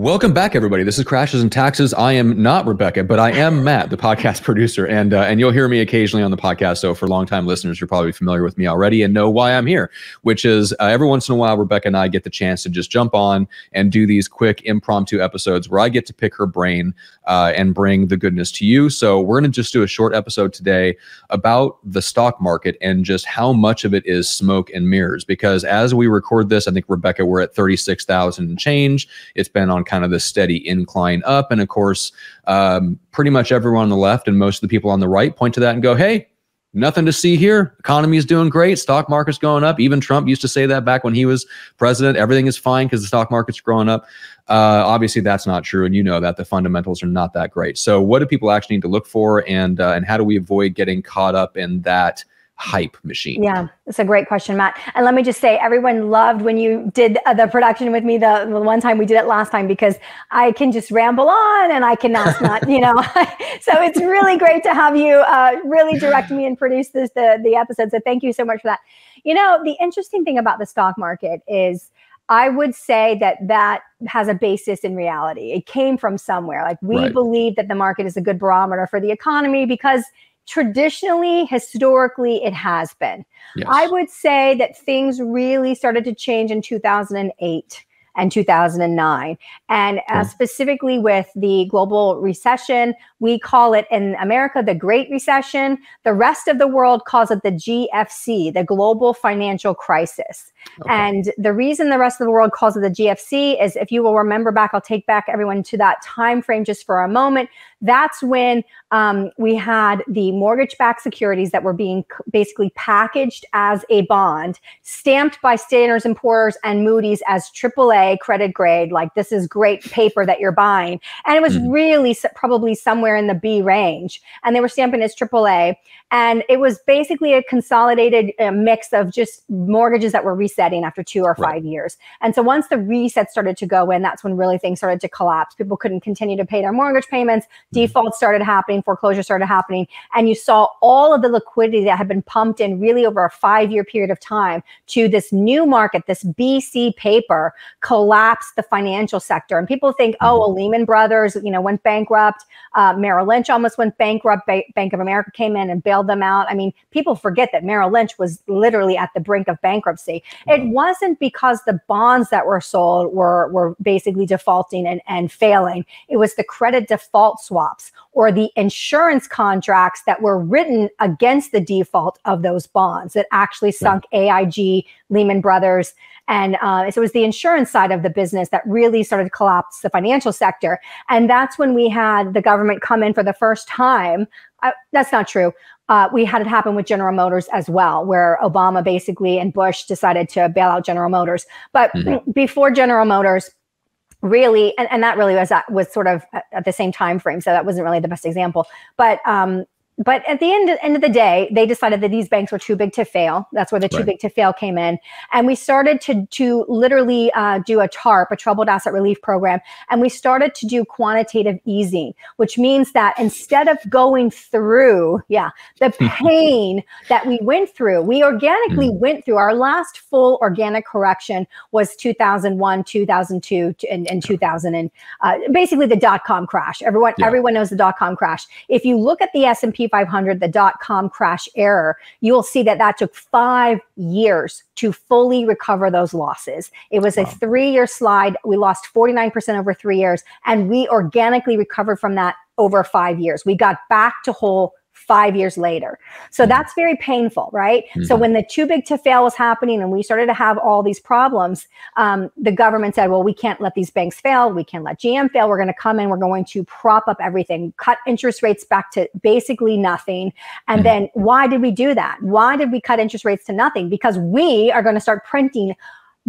Welcome back, everybody. This is Crashes and Taxes. I am not Rebecca, but I am Matt, the podcast producer, and uh, and you'll hear me occasionally on the podcast. So for longtime listeners, you're probably familiar with me already and know why I'm here. Which is uh, every once in a while, Rebecca and I get the chance to just jump on and do these quick impromptu episodes where I get to pick her brain uh, and bring the goodness to you. So we're going to just do a short episode today about the stock market and just how much of it is smoke and mirrors. Because as we record this, I think Rebecca, we're at thirty six thousand and change. It's been on kind of the steady incline up. And of course, um, pretty much everyone on the left and most of the people on the right point to that and go, hey, nothing to see here. Economy is doing great. Stock market's going up. Even Trump used to say that back when he was president. Everything is fine because the stock market's growing up. Uh, obviously, that's not true, and you know that the fundamentals are not that great. So, what do people actually need to look for, and uh, and how do we avoid getting caught up in that? Hype machine? Yeah, it's a great question, Matt. And let me just say, everyone loved when you did uh, the production with me the, the one time we did it last time because I can just ramble on and I can not, not you know. so it's really great to have you uh, really direct me and produce this the the episode. So thank you so much for that. You know, the interesting thing about the stock market is. I would say that that has a basis in reality. It came from somewhere. Like we right. believe that the market is a good barometer for the economy because traditionally, historically, it has been. Yes. I would say that things really started to change in 2008 and 2009. And uh, specifically with the global recession, we call it in America the Great Recession. The rest of the world calls it the GFC, the Global Financial Crisis. Okay. And the reason the rest of the world calls it the GFC is if you will remember back, I'll take back everyone to that time frame just for a moment. That's when um, we had the mortgage backed securities that were being basically packaged as a bond, stamped by Standards and Poor's and Moody's as AAA credit grade. Like, this is great paper that you're buying. And it was mm-hmm. really probably somewhere in the B range. And they were stamping as AAA. And it was basically a consolidated uh, mix of just mortgages that were resetting after two or five right. years. And so once the reset started to go in, that's when really things started to collapse. People couldn't continue to pay their mortgage payments, mm-hmm. defaults started happening, foreclosure started happening. And you saw all of the liquidity that had been pumped in really over a five year period of time to this new market, this BC paper collapsed the financial sector. And people think, oh, mm-hmm. well, Lehman Brothers, you know, went bankrupt. Uh, Merrill Lynch almost went bankrupt. Ba- Bank of America came in and bailed bailed them out. I mean, people forget that Merrill Lynch was literally at the brink of bankruptcy. It mm-hmm. wasn't because the bonds that were sold were, were basically defaulting and, and failing. It was the credit default swaps or the insurance contracts that were written against the default of those bonds that actually sunk AIG, Lehman Brothers, and uh, so it was the insurance side of the business that really started to collapse the financial sector. And that's when we had the government come in for the first time. I, that's not true. Uh, we had it happen with General Motors as well, where Obama basically and Bush decided to bail out General Motors. But mm-hmm. before General Motors, really, and, and that really was that was sort of at the same time frame, so that wasn't really the best example. But um, but at the end, end of the day, they decided that these banks were too big to fail. That's where the too right. big to fail came in. And we started to, to literally uh, do a TARP, a troubled asset relief program. And we started to do quantitative easing, which means that instead of going through, yeah, the pain that we went through, we organically mm. went through our last full organic correction was 2001, 2002, and, and 2000. And uh, basically the dot com crash. Everyone, yeah. everyone knows the dot com crash. If you look at the S&P 500, the dot com crash error, you will see that that took five years to fully recover those losses. It was wow. a three year slide. We lost 49% over three years, and we organically recovered from that over five years. We got back to whole five years later. So mm-hmm. that's very painful, right? Mm-hmm. So when the too big to fail was happening and we started to have all these problems, um, the government said, well, we can't let these banks fail. We can't let GM fail. We're going to come in. We're going to prop up everything, cut interest rates back to basically nothing. And mm-hmm. then why did we do that? Why did we cut interest rates to nothing? Because we are going to start printing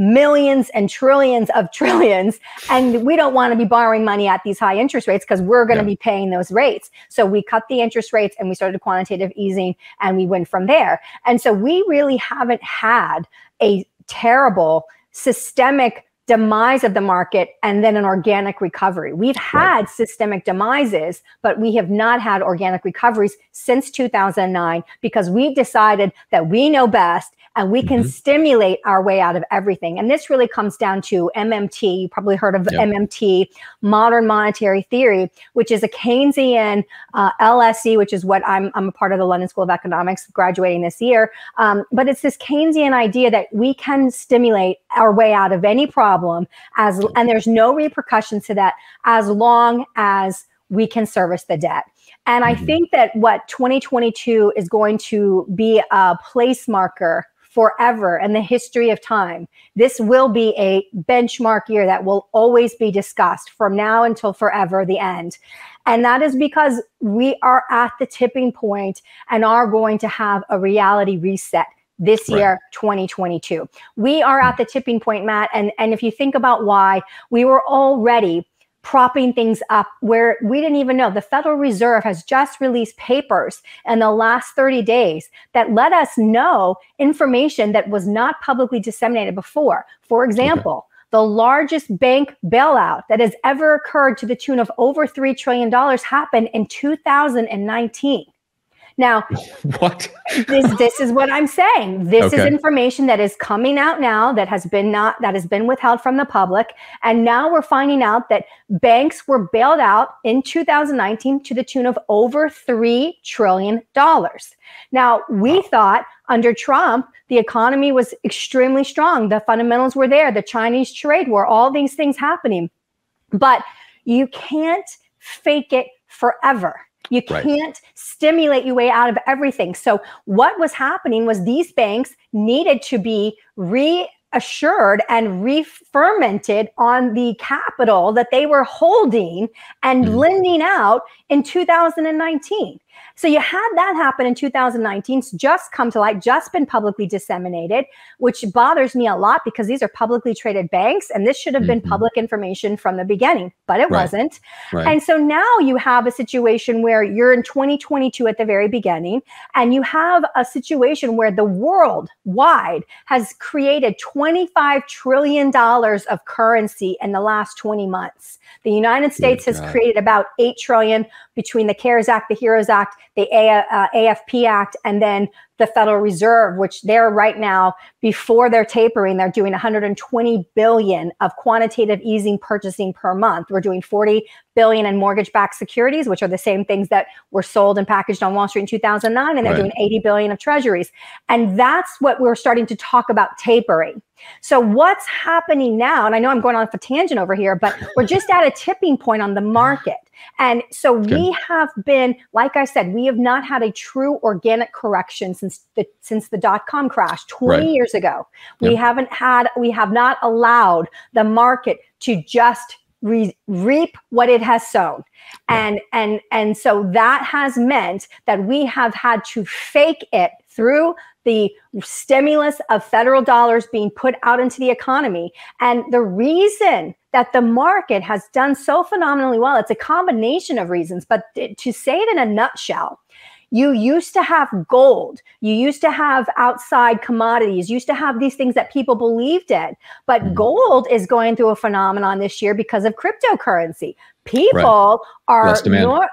millions and trillions of trillions and we don't want to be borrowing money at these high interest rates because we're going to yeah. be paying those rates so we cut the interest rates and we started quantitative easing and we went from there and so we really haven't had a terrible systemic demise of the market and then an organic recovery. We've had right. systemic demises, but we have not had organic recoveries since 2009 because we've decided that we know best and we can mm-hmm. stimulate our way out of everything. And this really comes down to MMT. You probably heard of yep. MMT, modern monetary theory, which is a Keynesian uh, LSE, which is what I'm, I'm a part of the London School of Economics, graduating this year. Um, but it's this Keynesian idea that we can stimulate our way out of any problem as, and there's no repercussions to that as long as we can service the debt. And I mm-hmm. think that what 2022 is going to be a place marker forever in the history of time. This will be a benchmark year that will always be discussed from now until forever, the end. And that is because we are at the tipping point and are going to have a reality reset this year, right. 2022. We are at the tipping point, Matt. And, and if you think about why, we were already propping things up where we didn't even know. The Federal Reserve has just released papers in the last 30 days that let us know information that was not publicly disseminated before. For example, okay. The largest bank bailout that has ever occurred to the tune of over $3 trillion happened in 2019. Now, what? this this is what I'm saying. This okay. is information that is coming out now that has been not that has been withheld from the public, and now we're finding out that banks were bailed out in 2019 to the tune of over three trillion dollars. Now, we wow. thought under Trump the economy was extremely strong, the fundamentals were there, the Chinese trade war, all these things happening, but you can't fake it forever you can't stimulate your way out of everything. So what was happening was these banks needed to be reassured and re-fermented on the capital that they were holding and mm. lending out in 2019. So you had that happen in 2019, it's just come to light, just been publicly disseminated, which bothers me a lot because these are publicly traded banks and this should have mm-hmm. been public information from the beginning, but it right. wasn't. Right. And so now you have a situation where you're in 2022 at the very beginning and you have a situation where the world wide has created 25 trillion dollars of currency in the last 20 months. The United States has created about 8 trillion between the CARES Act, the HEROES Act, the A- uh, AFP Act, and then the Federal Reserve, which they're right now, before they're tapering, they're doing 120 billion of quantitative easing purchasing per month. We're doing 40 billion in mortgage-backed securities, which are the same things that were sold and packaged on Wall Street in 2009, and they're right. doing 80 billion of treasuries. And that's what we're starting to talk about tapering. So what's happening now? And I know I'm going on a tangent over here, but we're just at a tipping point on the market. And so we have been, like I said, we have not had a true organic correction since the since the dot com crash 20 right. years ago. We haven't had, we have not allowed the market to just re- reap what it has sown. And and and so that has meant that we have had to fake it through the stimulus of federal dollars being put out into the economy. And the reason that the market has done so phenomenally well, it's a combination of reasons, but to say it in a nutshell, you used to have gold. You used to have outside commodities. You used to have these things that people believed in. But mm-hmm. gold is going through a phenomenon this year because of cryptocurrency. People right. are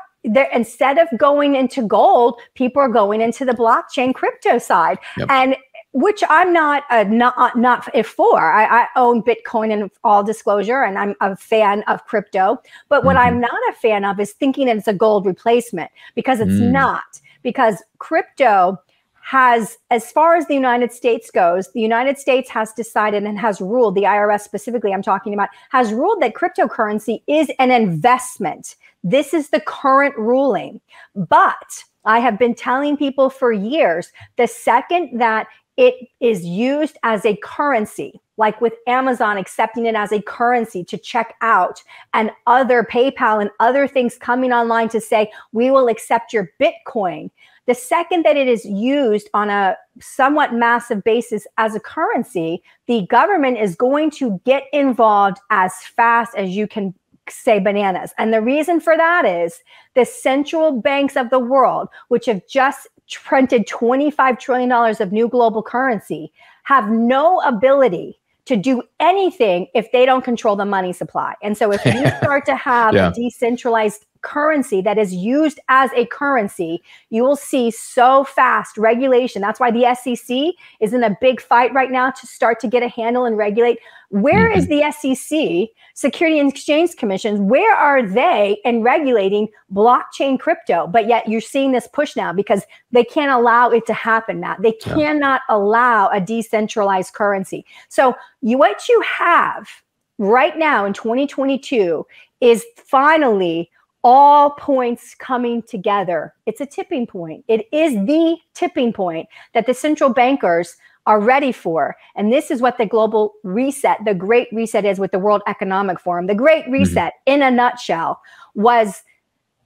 instead of going into gold, people are going into the blockchain crypto side. Yep. And which I'm not a, not not for. I, I, own Bitcoin in all disclosure, and I'm a fan of crypto. But what mm-hmm. I'm not a fan of is thinking it's a gold replacement because it's mm. not. Because crypto has, as far as the United States goes, the United States has decided and has ruled, the IRS specifically, I'm talking about, has ruled that cryptocurrency is an investment. This is the current ruling. But I have been telling people for years the second that it is used as a currency, like with Amazon accepting it as a currency to check out, and other PayPal and other things coming online to say, we will accept your Bitcoin. The second that it is used on a somewhat massive basis as a currency, the government is going to get involved as fast as you can say bananas. And the reason for that is the central banks of the world, which have just printed $25 trillion of new global currency, have no ability to do anything if they don't control the money supply. And so if you start to have yeah. a decentralized currency that is used as a currency, you will see so fast regulation. That's why the SEC is in a big fight right now to start to get a handle and regulate. Where mm-hmm. is the SEC, Security and Exchange Commissions? Where are they in regulating blockchain crypto? But yet you're seeing this push now because they can't allow it to happen now. They yeah. cannot allow a decentralized currency. So you, what you have right now in 2022 is finally all points coming together. It's a tipping point. It is the tipping point that the central bankers are ready for. And this is what the global reset, the great reset is with the World Economic Forum. The great mm-hmm. reset, mm-hmm. in a nutshell, was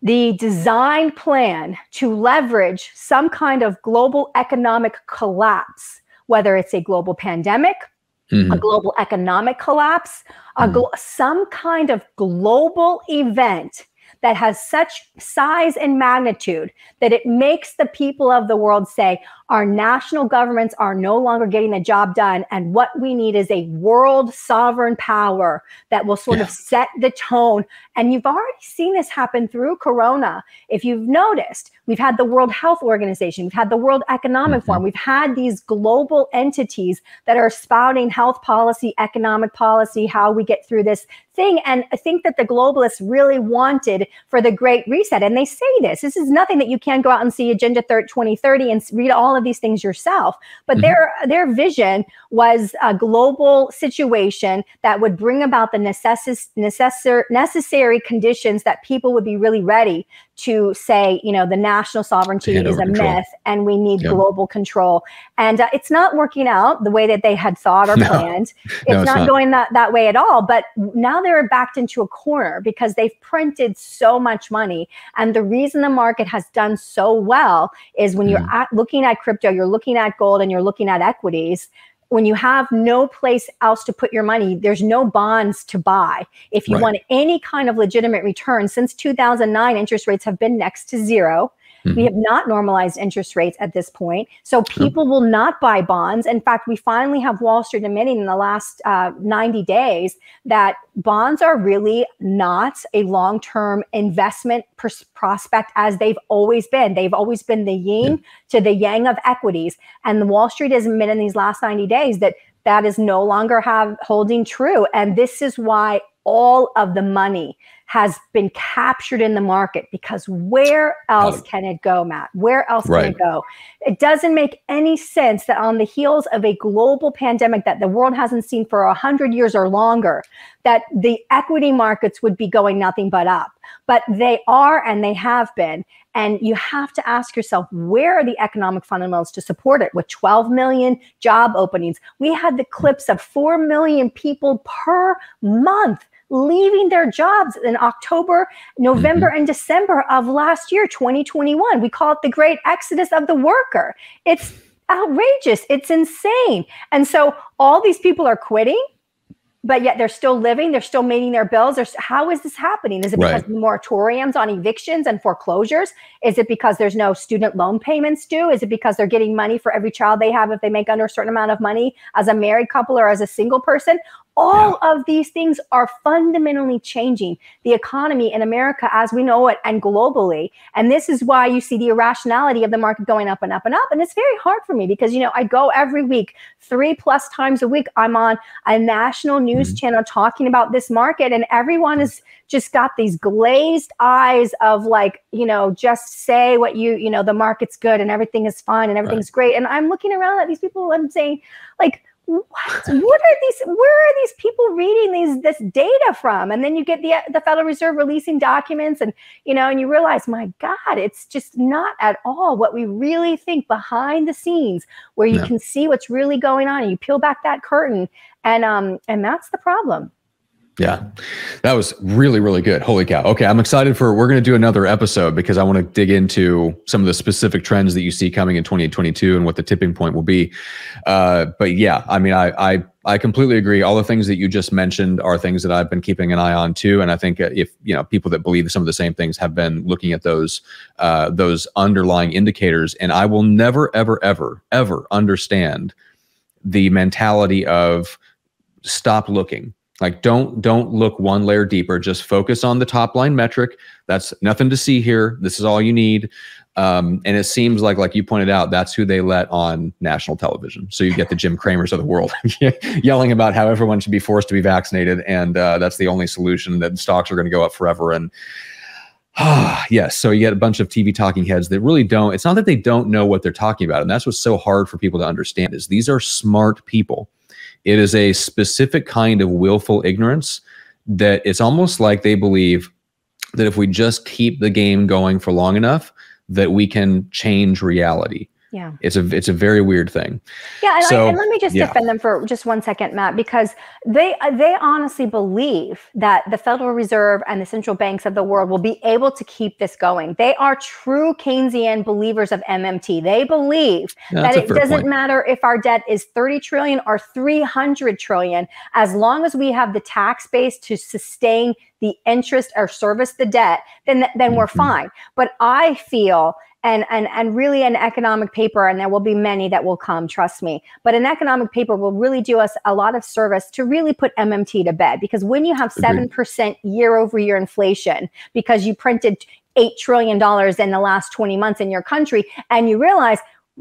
the design plan to leverage some kind of global economic collapse, whether it's a global pandemic, mm-hmm. a global economic collapse, mm-hmm. glo- some kind of global event that has such size and magnitude that it makes the people of the world say, our national governments are no longer getting the job done. And what we need is a world sovereign power that will sort yeah. of set the tone. And you've already seen this happen through Corona. If you've noticed, we've had the World Health Organization, we've had the World Economic mm-hmm. Forum, we've had these global entities that are spouting health policy, economic policy, how we get through this thing. And I think that the globalists really wanted for the Great Reset. And they say this this is nothing that you can go out and see Agenda 2030 and read all of these things yourself. But mm-hmm. their their vision was a global situation that would bring about the necess- necessar- necessary conditions that people would be really ready to say, you know, the national sovereignty is a control. myth and we need yep. global control. And uh, it's not working out the way that they had thought or no. planned. It's, no, it's not, not, going that, that way at all. But now they're backed into a corner because they've printed so much money. And the reason the market has done so well is when mm. you're at, looking at crypto, you're looking at gold and you're looking at equities when you have no place else to put your money, there's no bonds to buy. If you right. want any kind of legitimate return, since 2009, interest rates have been next to zero. Mm-hmm. We have not normalized interest rates at this point. So people will not buy bonds. In fact, we finally have Wall Street admitting in the last uh, 90 days that bonds are really not a long term investment pers- prospect as they've always been. They've always been the yin yeah. to the yang of equities. And the Wall Street has admitted in these last 90 days that that is no longer have holding true. And this is why all of the money has been captured in the market because where else can it go, Matt? Where else right. can it go? It doesn't make any sense that on the heels of a global pandemic that the world hasn't seen for a hundred years or longer, that the equity markets would be going nothing but up. But they are and they have been. And you have to ask yourself, where are the economic fundamentals to support it? With 12 million job openings, we had the clips of 4 million people per month leaving their jobs in October, November, mm-hmm. and December of last year, 2021. We call it the great exodus of the worker. It's outrageous. It's insane. And so all these people are quitting but yet they're still living, they're still meeting their bills. There's, how is this happening? Is it because right. of moratoriums on evictions and foreclosures? Is it because there's no student loan payments due? Is it because they're getting money for every child they have if they make under a certain amount of money as a married couple or as a single person? All yeah. of these things are fundamentally changing the economy in America as we know it and globally. And this is why you see the irrationality of the market going up and up and up. And it's very hard for me because, you know, I go every week, three plus times a week. I'm on a national news mm-hmm. channel talking about this market, and everyone has just got these glazed eyes of like, you know, just say what you, you know, the market's good and everything is fine and everything's right. great. And I'm looking around at these people and saying, like, what what are reading these this data from and then you get the the federal reserve releasing documents and you know and you realize my god it's just not at all what we really think behind the scenes where you can see what's really going on and you peel back that curtain and um and that's the problem yeah, that was really, really good. Holy cow. Okay, I'm excited for, we're going to do another episode because I want to dig into some of the specific trends that you see coming in 2022 and what the tipping point will be. Uh, but yeah, I mean, I, I, I completely agree. All the things that you just mentioned are things that I've been keeping an eye on too. And I think if, you know, people that believe some of the same things have been looking at those, uh, those underlying indicators. And I will never, ever, ever, ever understand the mentality of stop looking Like don't don't look one layer deeper. Just focus on the top line metric. That's nothing to see here. This is all you need. Um, and it seems like, like you pointed out, that's who they let on national television. So you get the Jim Cramers of the world yelling about how everyone should be forced to be vaccinated, and uh, that's the only solution. That stocks are going to go up forever. And ah, yes, so you get a bunch of TV talking heads that really don't. It's not that they don't know what they're talking about, and that's what's so hard for people to understand. Is these are smart people. It is a specific kind of willful ignorance that it's almost like they believe that if we just keep the game going for long enough that we can change reality. Yeah. It's a it's a very weird thing. Yeah, and, so, I, and let me just yeah. defend them for just one second, Matt, because they they honestly believe that the Federal Reserve and the central banks of the world will be able to keep this going. They are true Keynesian believers of MMT. They believe that it doesn't point. matter if our debt is 30 trillion or 300 trillion, as long as we have the tax base to sustain the interest or service the debt, then then mm-hmm. we're fine. But I feel and and and really an economic paper and there will be many that will come trust me. But an economic paper will really do us a lot of service to really put mmt to bed because when you have 7% year over year inflation because you printed $8 trillion in the last 20 months in your country and you realize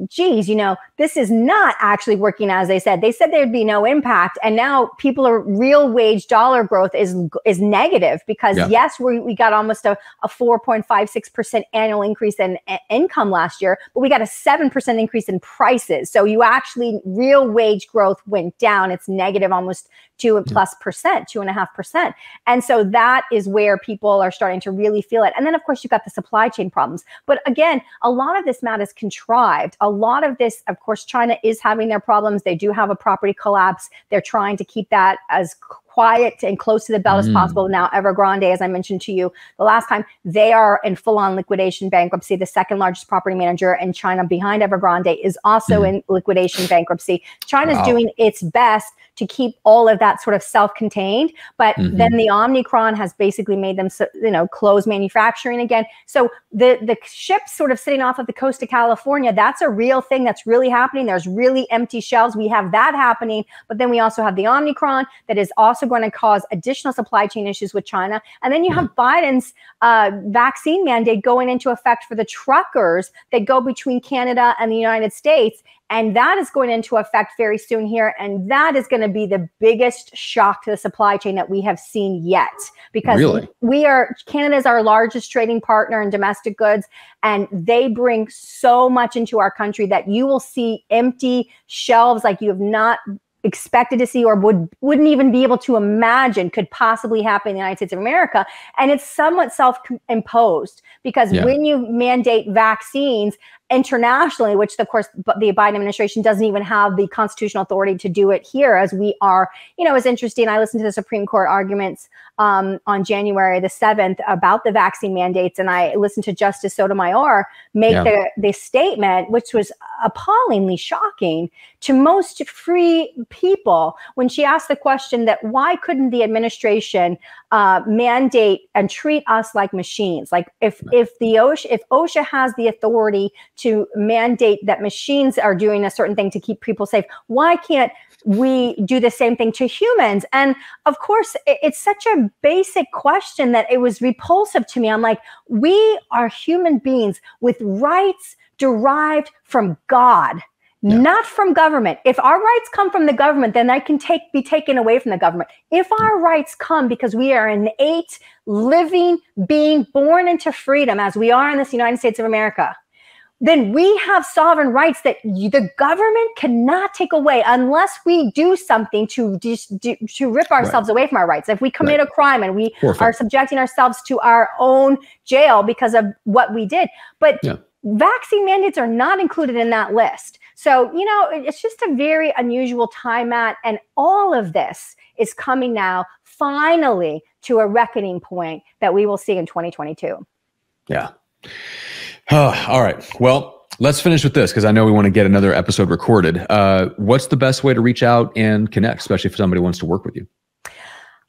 geez, you know, this is not actually working as they said. They said there'd be no impact, and now people are real wage dollar growth is is negative because yeah. yes, we, we got almost a, a 4.56 percent annual increase in income last year, but we got a seven percent increase in prices. So you actually real wage growth went down. It's negative almost two plus percent, two and a half percent, and so that is where people are starting to really feel it. And then of course you've got the supply chain problems. But again, a lot of this Matt is contrived a lot of this, of course, China is having their problems. They do have a property collapse. They're trying to keep that as quiet and close to the belt mm. as possible. Now, Evergrande, as I mentioned to you the last time, they are in full on liquidation bankruptcy. The second largest property manager in China behind Evergrande is also mm. in liquidation bankruptcy. China's wow. doing its best to keep all of that sort of self-contained, but mm-hmm. then the Omicron has basically made them, you know, close manufacturing again. So the the ships sort of sitting off of the coast of California, that's a real thing that's really happening. There's really empty shelves. We have that happening, but then we also have the Omicron that is also also going to cause additional supply chain issues with China. And then you have mm-hmm. Biden's uh, vaccine mandate going into effect for the truckers that go between Canada and the United States. And that is going into effect very soon here. And that is going to be the biggest shock to the supply chain that we have seen yet. Because really? we are, Canada is our largest trading partner in domestic goods. And they bring so much into our country that you will see empty shelves like you have not expected to see or would wouldn't even be able to imagine could possibly happen in the United States of America and it's somewhat self-imposed because yeah. when you mandate vaccines internationally, which of course the Biden administration doesn't even have the constitutional authority to do it here, as we are, you know, it's interesting. I listened to the Supreme Court arguments um, on January the 7th about the vaccine mandates, and I listened to Justice Sotomayor make yeah. the, the statement, which was appallingly shocking to most free people when she asked the question that why couldn't the administration uh, mandate and treat us like machines? Like if if the OSHA if OSHA has the authority to mandate that machines are doing a certain thing to keep people safe. Why can't we do the same thing to humans? And of course, it's such a basic question that it was repulsive to me. I'm like, we are human beings with rights derived from God. Yeah. not from government. If our rights come from the government, then that can take be taken away from the government. If our rights come because we are innate, living being born into freedom, as we are in this United States of America, then we have sovereign rights that the government cannot take away unless we do something to do, to rip ourselves right. away from our rights. If we commit right. a crime and we Perfect. are subjecting ourselves to our own jail because of what we did, but yeah. vaccine mandates are not included in that list. So you know, it's just a very unusual time at, and all of this is coming now finally to a reckoning point that we will see in 2022. Yeah. Oh, all right. Well, let's finish with this because I know we want to get another episode recorded. Uh, what's the best way to reach out and connect, especially if somebody wants to work with you?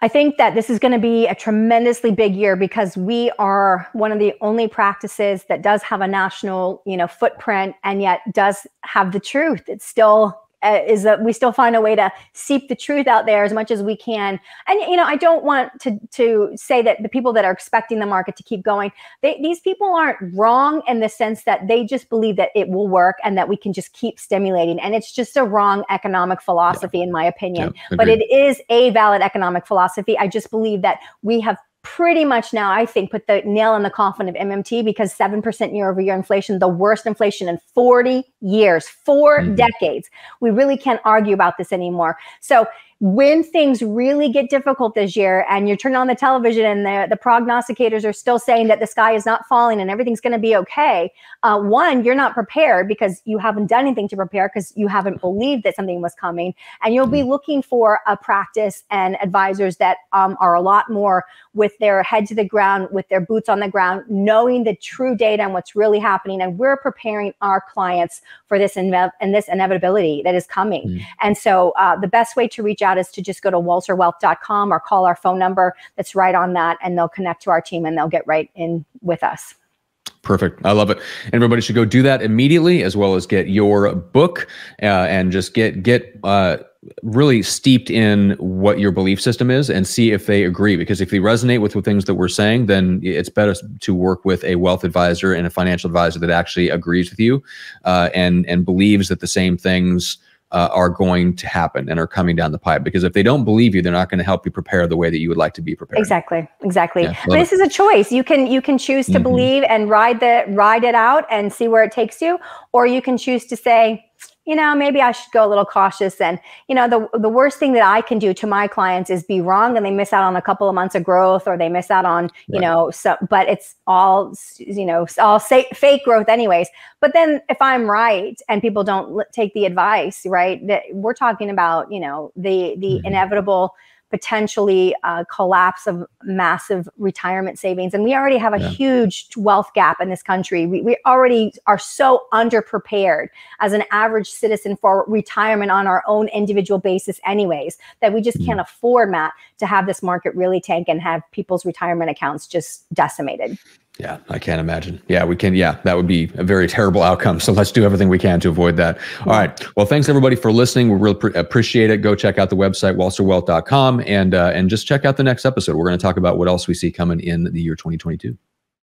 I think that this is going to be a tremendously big year because we are one of the only practices that does have a national, you know, footprint and yet does have the truth. It's still uh, is that we still find a way to seep the truth out there as much as we can. And you know, I don't want to to say that the people that are expecting the market to keep going, they, these people aren't wrong in the sense that they just believe that it will work and that we can just keep stimulating. And it's just a wrong economic philosophy, yeah. in my opinion. Yeah, but it is a valid economic philosophy. I just believe that we have pretty much now, I think, put the nail in the coffin of MMT because 7% year over year inflation, the worst inflation in 40 years, 4 mm-hmm. decades. We really can't argue about this anymore. So when things really get difficult this year and you turn on the television and the, the prognosticators are still saying that the sky is not falling and everything's going to be okay, uh, one, you're not prepared because you haven't done anything to prepare because you haven't believed that something was coming. And you'll be mm-hmm. looking for a practice and advisors that um, are a lot more with their head to the ground, with their boots on the ground, knowing the true data and what's really happening. And we're preparing our clients for this inve- and this inevitability that is coming. Mm. And so uh, the best way to reach out is to just go to walserwealth.com or call our phone number that's right on that, and they'll connect to our team and they'll get right in with us. Perfect. I love it. Everybody should go do that immediately, as well as get your book uh, and just get get uh, really steeped in what your belief system is and see if they agree. Because if they resonate with the things that we're saying, then it's better to work with a wealth advisor and a financial advisor that actually agrees with you uh, and and believes that the same things uh, are going to happen and are coming down the pipe. Because if they don't believe you, they're not going to help you prepare the way that you would like to be prepared. Exactly, exactly. Yeah, this it. is a choice. You can you can choose to mm-hmm. believe and ride the ride it out and see where it takes you, or you can choose to say you know, maybe I should go a little cautious. And, you know, the, the worst thing that I can do to my clients is be wrong and they miss out on a couple of months of growth or they miss out on, you right. know, so, but it's all, you know, all say, fake growth anyways. But then if I'm right and people don't take the advice, right, that we're talking about, you know, the, the mm-hmm. inevitable, potentially a collapse of massive retirement savings. And we already have a yeah. huge wealth gap in this country. We, we already are so underprepared as an average citizen for retirement on our own individual basis, anyways, that we just mm. can't afford, Matt, to have this market really tank and have people's retirement accounts just decimated. Yeah, I can't imagine. Yeah, we can. Yeah, that would be a very terrible outcome. So let's do everything we can to avoid that. All right. Well, thanks everybody for listening. We really pre- appreciate it. Go check out the website walserwealth.com and uh, and just check out the next episode. We're going to talk about what else we see coming in the year 2022.